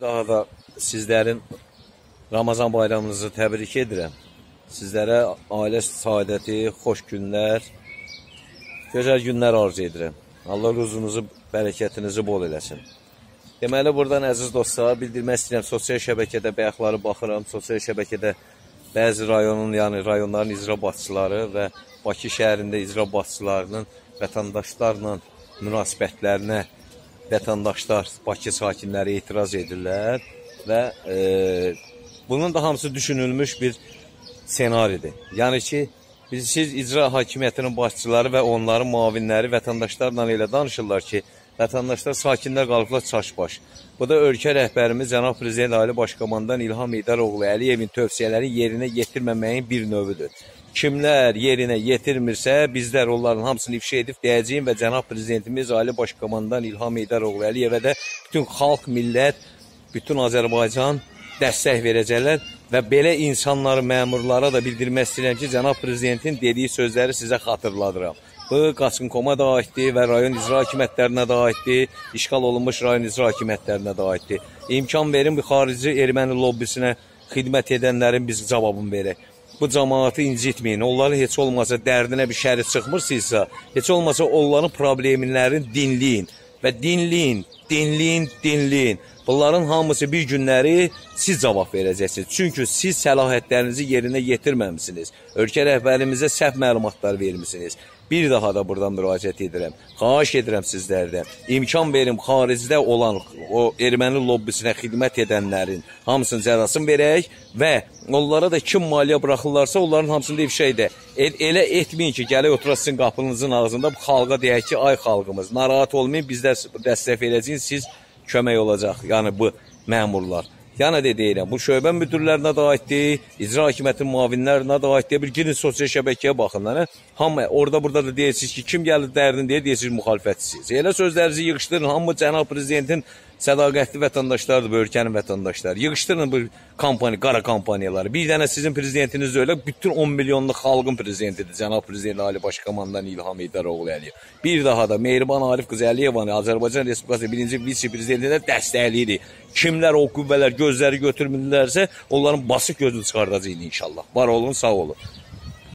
Daha da sizlərin Ramazan bayramınızı təbrik edirəm. Sizlərə ailə saadəti, xoş günlər, gözəl günlər arzu edirəm. Allah ruzunuzu, bərəkətinizi bol eləsin. Deməli, buradan əziz dostlar, bildirmək istəyirəm, sosial şəbəkədə bayaqları baxıram, sosial şəbəkədə bəzi rayonun, yəni rayonların icra başçıları və Bakı şəhərində icra başçılarının vətəndaşlarla münasibətlərinə vətəndaşlar, Bakı sakinləri etiraz edirlər və e, bunun da hamısı düşünülmüş bir senaridir. Yəni ki, biz siz icra hakimiyyətinin başçıları və onların müavinləri vətəndaşlarla elə danışırlar ki, vətəndaşlar sakinlər qalıblar çaşbaş. Bu da ölkə rəhbərimiz cənab prezident Ali Başkomandan İlham Heydəroğlu Əliyevin tövsiyələri yerinə yetirməməyin bir növüdür. Kimlər yerinə yetirmirsə, bizlər onların hamısını ifşa edib deyəcəyim və cənab prezidentimiz Ali Başkomandan İlham Heydəroğlu Əliyevə də bütün xalq, millət, bütün Azərbaycan dəstək verəcəklər və belə insanları, məmurlara da bildirmək istəyirəm ki, cənab prezidentin dediyi sözləri sizə xatırladıram. Bu Qaçınkoma da aiddir və rayon icra hakimiyyətlərinə də aiddir, işğal olunmuş rayon icra hakimiyyətlərinə də aiddir. İmkan verin bu xarici erməni lobbisinə xidmət edənlərin biz cavabını verək bu cəmaatı incitməyin. Onların heç olmasa dərdinə bir şəri çıxmırsınızsa, heç olmasa onların problemlərini dinləyin və dinləyin, dinləyin, dinləyin. Bunların hamısı bir günləri siz cavab verəcəksiniz. Çünki siz səlahiyyətlərinizi yerinə yetirməmisiniz. Ölkə rəhbərimizə səhv məlumatlar vermisiniz. Bir daha da buradan müraciət edirəm. Xahiş edirəm sizlərdən. İmkan verim xaricdə olan o erməni lobbisinə xidmət edənlərin hamısının cəzasını verək və onlara da kim maliyyə buraxırlarsa onların hamısını da ifşa edək. El, elə etməyin ki, gələk oturasın qapınızın ağzında bu xalqa deyək ki, ay xalqımız, narahat olmayın, bizlər dəstək verəcəyik, siz kömək olacaq. Yəni bu məmurlar. Yəni də deyirəm, bu şöbə müdirlərinə də aiddir, icra hakimiyyətinin müavinlərinə də aiddir. Bir girin sosial şəbəkəyə baxın. Nə? Hamı orada burada da deyirsiniz ki, kim gəlir dərdin deyə deyirsiniz müxalifətsiniz. Elə sözlərinizi yığışdırın. Hamı cənab prezidentin sədaqətli vətəndaşlardır bu ölkənin vətəndaşları. Yığışdırın bu kampaniya, qara kampaniyaları. Bir dənə sizin prezidentiniz elə bütün 10 milyonluq xalqın prezidentidir. Cənab prezident Ali Baş Komandan İlham Heydəroğlu Əliyev. Bir daha da Mehriban Arif qızı Əliyevanı Azərbaycan Respublikası birinci vitse-prezidentinə dəstəkləyirik. Kimlər o qüvvələr gözləri götürmürlərsə, onların basıq gözünü çıxardacağıq inşallah. Var olun, sağ olun.